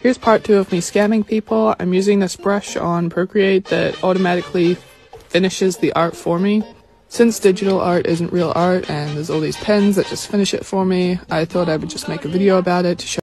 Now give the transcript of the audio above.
Here's part two of me scamming people. I'm using this brush on Procreate that automatically finishes the art for me. Since digital art isn't real art and there's all these pens that just finish it for me, I thought I would just make a video about it to show